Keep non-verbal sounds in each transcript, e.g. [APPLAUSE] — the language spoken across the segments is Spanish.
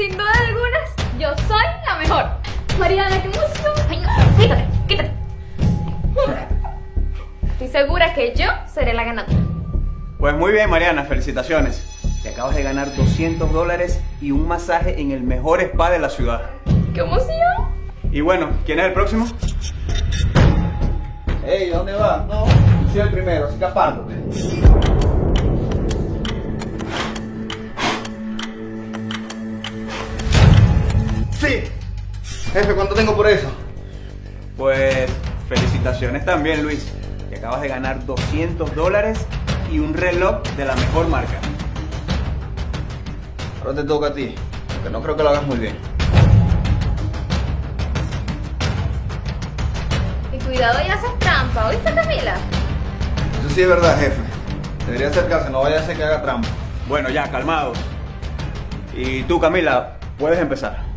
sin duda alguna, yo soy la mejor. Mariana, qué emoción. Ay, no, quítate, quítate. Estoy segura que yo seré la ganadora. Pues muy bien, Mariana, felicitaciones. Te acabas de ganar 200 dólares y un masaje en el mejor spa de la ciudad. ¡Qué emoción! Y bueno, ¿quién es el próximo? Ey, ¿dónde vas? No, yo soy el primero, así que apártate. Sí. Jefe, ¿cuánto tengo por eso? Pues felicitaciones también, Luis. Te acabas de ganar 200 dólares y un reloj de la mejor marca. Ahora te toca a ti, porque no creo que lo hagas muy bien. Y cuidado y haces trampa, ¿oíste Camila? Eso sí es verdad, jefe. Debería acercarse, no vaya a ser que haga trampa. Bueno, ya, calmados. Y tú, Camila, puedes empezar.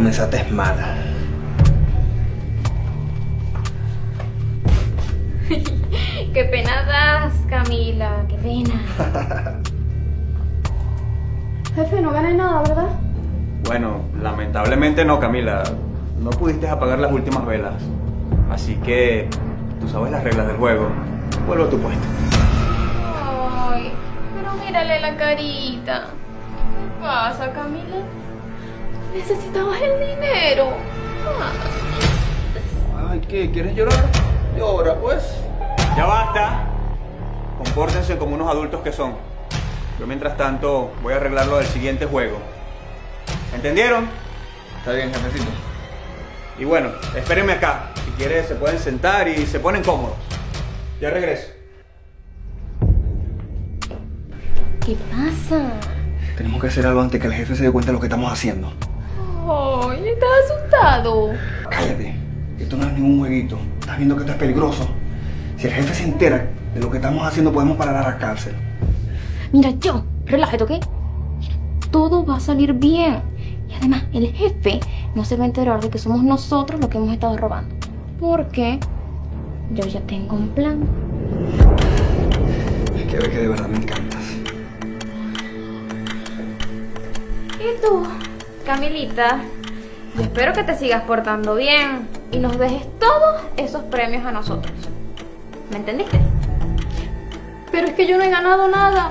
Comenzaste mal. [LAUGHS] Qué pena das, Camila, qué pena. [LAUGHS] Jefe, no gané nada, ¿verdad? Bueno, lamentablemente no, Camila. No pudiste apagar las últimas velas. Así que tú sabes las reglas del juego. Vuelvo a tu puesto. Ay, pero mírale la carita. ¿Qué pasa, Camila? Necesitabas el dinero. Ay, ¿qué? ¿Quieres llorar? Llora, pues. Ya basta. Compórtense como unos adultos que son. Yo mientras tanto voy a arreglar lo del siguiente juego. ¿Entendieron? Está bien, jefecito. Y bueno, espérenme acá. Si quieren se pueden sentar y se ponen cómodos. Ya regreso. ¿Qué pasa? Tenemos que hacer algo antes que el jefe se dé cuenta de lo que estamos haciendo. Ay, estás asustado. Cállate. Esto no es ningún jueguito. Estás viendo que esto es peligroso. Si el jefe se entera de lo que estamos haciendo, podemos parar a la cárcel. Mira, yo, relájate, ¿ok? Mira, todo va a salir bien. Y además, el jefe no se va a enterar de que somos nosotros los que hemos estado robando. Porque yo ya tengo un plan. Es que ve que de verdad me encantas. ¿Y tú, Camilita? Yo espero que te sigas portando bien y nos dejes todos esos premios a nosotros. ¿Me entendiste? Pero es que yo no he ganado nada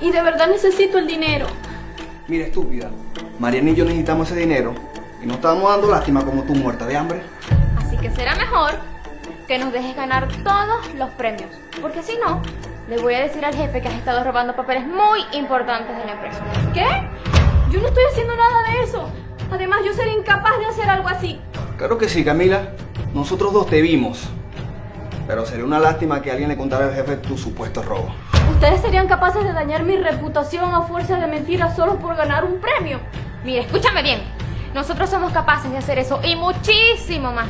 y de verdad necesito el dinero. Mira, estúpida. Mariana y yo necesitamos ese dinero y no estábamos dando lástima como tú muerta de hambre. Así que será mejor que nos dejes ganar todos los premios. Porque si no, le voy a decir al jefe que has estado robando papeles muy importantes de la empresa. ¿Qué? Yo no estoy haciendo nada de eso. Además, yo sería incapaz de hacer algo así. Claro que sí, Camila. Nosotros dos te vimos. Pero sería una lástima que alguien le contara al jefe tu supuesto robo. Ustedes serían capaces de dañar mi reputación a fuerza de mentiras solo por ganar un premio. Mira, escúchame bien. Nosotros somos capaces de hacer eso y muchísimo más.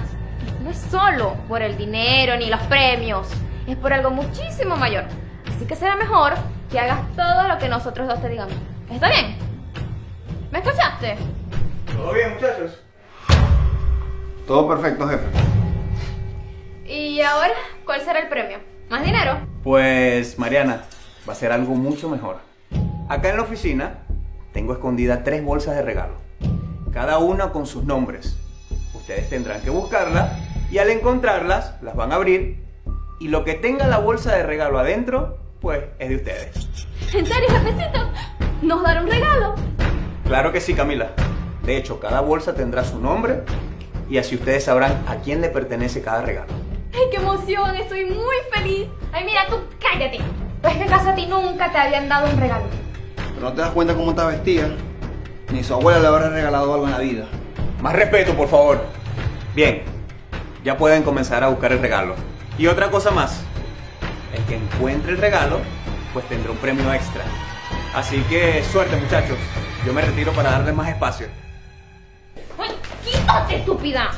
No es solo por el dinero ni los premios, es por algo muchísimo mayor. Así que será mejor que hagas todo lo que nosotros dos te digamos. ¿Está bien? ¿Me escuchaste? ¿Todo bien, muchachos? Todo perfecto, jefe. ¿Y ahora cuál será el premio? ¿Más dinero? Pues, Mariana, va a ser algo mucho mejor. Acá en la oficina tengo escondidas tres bolsas de regalo. Cada una con sus nombres. Ustedes tendrán que buscarlas y al encontrarlas las van a abrir y lo que tenga la bolsa de regalo adentro, pues es de ustedes. ¿En serio, jefecito? ¿Nos dará un regalo? Claro que sí, Camila. De hecho, cada bolsa tendrá su nombre y así ustedes sabrán a quién le pertenece cada regalo. ¡Ay, qué emoción! Estoy muy feliz. Ay, mira, tú cállate. Pues que acaso a ti nunca te habían dado un regalo. Pero no te das cuenta cómo está vestida. Ni su abuela le habrá regalado algo en la vida. Más respeto, por favor. Bien, ya pueden comenzar a buscar el regalo. Y otra cosa más, el que encuentre el regalo, pues tendrá un premio extra. Así que suerte muchachos, yo me retiro para darles más espacio. ¡Ay, quítate, estúpida!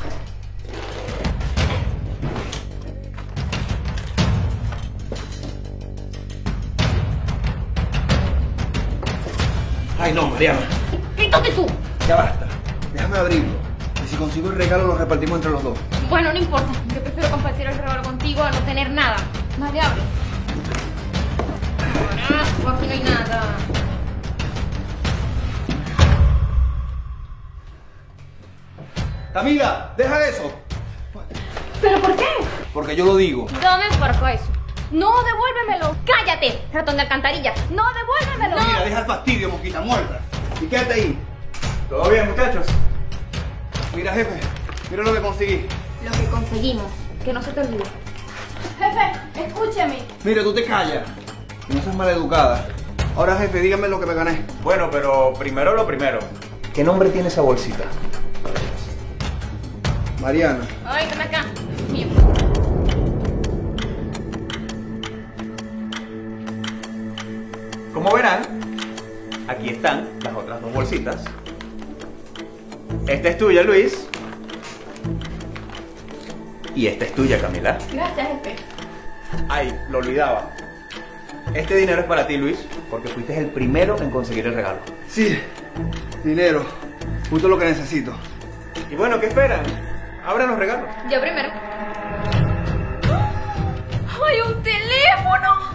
Ay, no, Mariana. ¡Quítate tú! Ya basta. Déjame abrirlo. Y si consigo el regalo, lo repartimos entre los dos. Bueno, no importa. Yo prefiero compartir el regalo contigo a no tener nada. Abre. Carajo, aquí no hay nada. Camila, deja eso. ¿Pero por qué? Porque yo lo digo. No me importa eso. No, devuélvemelo. ¡Cállate, ratón de alcantarilla! No, devuélvemelo. Mira, deja el fastidio, moquita muerta. Y quédate ahí. ¿Todo bien, muchachos? Mira, jefe, mira lo que conseguí. Lo que conseguimos. Que no se te olvide. Jefe, escúcheme. Mira, tú te callas. Y no seas maleducada. Ahora, jefe, dígame lo que me gané. Bueno, pero primero lo primero. ¿Qué nombre tiene esa bolsita? Mariana. Ay, ven acá. Mío. Como verán, aquí están las otras dos bolsitas. Esta es tuya, Luis. Y esta es tuya, Camila. Gracias, jefe. Ay, lo olvidaba. Este dinero es para ti, Luis, porque fuiste el primero en conseguir el regalo. Sí, dinero. Justo lo que necesito. Y bueno, ¿qué esperan? Abran los regalos. Yo primero. ¡Ay, un teléfono!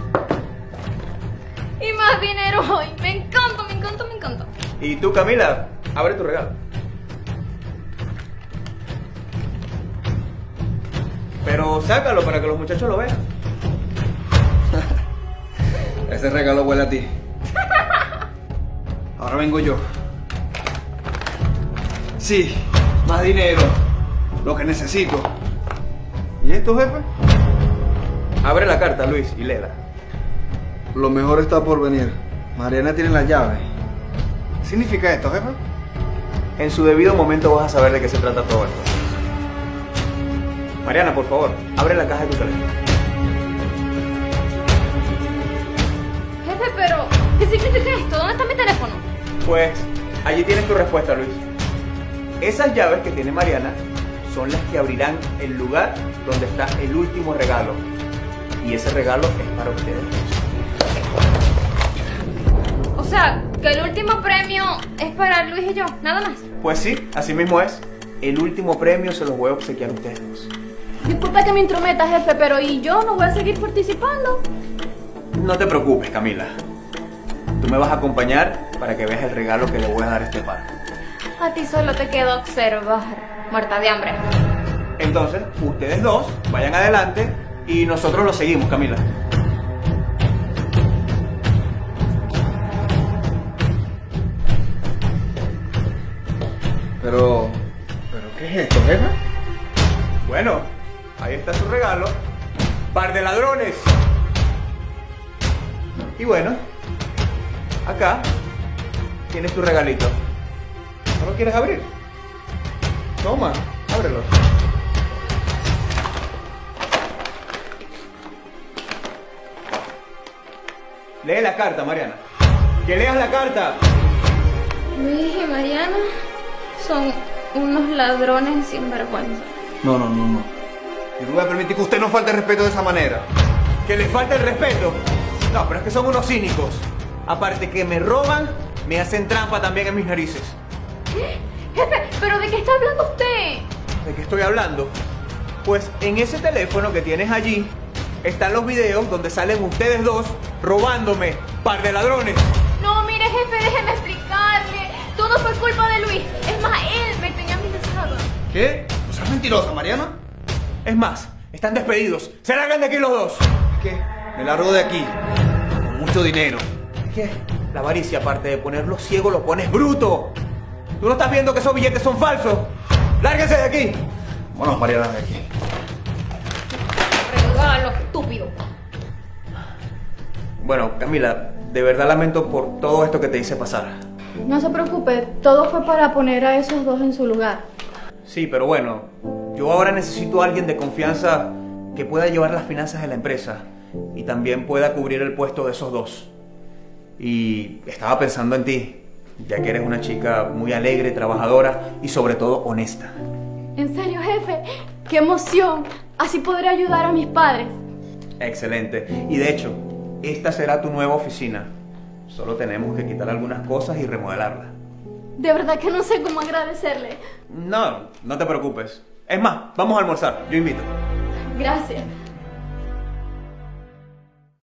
Y más dinero hoy. Me encanta, me encanta, me encanta. Y tú, Camila, abre tu regalo. Pero sácalo para que los muchachos lo vean. [LAUGHS] Ese regalo huele a ti. [LAUGHS] Ahora vengo yo. Sí, más dinero. Lo que necesito. ¿Y esto, jefe? Abre la carta, Luis, y léela. Lo mejor está por venir. Mariana tiene la llave. ¿Qué significa esto, jefe? En su debido momento vas a saber de qué se trata todo esto. Mariana, por favor, abre la caja de tu teléfono. Jefe, pero ¿qué significa esto? ¿Dónde está mi teléfono? Pues allí tienes tu respuesta, Luis. Esas llaves que tiene Mariana son las que abrirán el lugar donde está el último regalo. Y ese regalo es para ustedes. O sea, que el último premio es para Luis y yo, nada más. Pues sí, así mismo es. El último premio se los voy a obsequiar a ustedes dos. Disculpa que me intrometa, jefe, pero ¿y yo no voy a seguir participando? No te preocupes, Camila. Tú me vas a acompañar para que veas el regalo que le voy a dar a este par. A ti solo te queda observar, muerta de hambre. Entonces, ustedes dos vayan adelante y nosotros lo seguimos, Camila. Pero. ¿Pero qué es esto, jefe? Bueno, ahí está su regalo. Par de ladrones. Y bueno, acá tienes tu regalito. ¿No lo quieres abrir? Toma, ábrelo. Lee la carta, Mariana. Que leas la carta. Luis y Mariana son unos ladrones sin vergüenza. No, no, no, no. Yo no voy a permitir que usted nos falte el respeto de esa manera. Que les falta el respeto. No, pero es que son unos cínicos. Aparte que me roban, me hacen trampa también en mis narices. Jefe, ¿pero de qué está hablando usted? ¿De qué estoy hablando? Pues en ese teléfono que tienes allí están los videos donde salen ustedes dos robándome, par de ladrones. No, mire, jefe, déjeme explicarle. Todo fue culpa de Luis. Es más, él me tenía amenazado. ¿Qué? ¿No seas mentirosa, Mariana? Es más, están despedidos. Se largan de aquí los dos. Es que me largo de aquí. Con mucho dinero. ¿Qué? La avaricia, aparte de ponerlo ciego, lo pones bruto. ¿Tú no estás viendo que esos billetes son falsos? ¡Lárguense de aquí! Vámonos, Mariana, de aquí. Regalo, estúpido. Bueno, Camila, de verdad lamento por todo esto que te hice pasar. No se preocupe, todo fue para poner a esos dos en su lugar. Sí, pero bueno, yo ahora necesito a alguien de confianza que pueda llevar las finanzas de la empresa y también pueda cubrir el puesto de esos dos. Y estaba pensando en ti, ya que eres una chica muy alegre, trabajadora y sobre todo honesta. En serio, jefe, qué emoción. Así podré ayudar a mis padres. Excelente. Y de hecho, esta será tu nueva oficina. Solo tenemos que quitar algunas cosas y remodelarla. De verdad que no sé cómo agradecerle. No, no te preocupes. Es más, vamos a almorzar, yo invito. Gracias.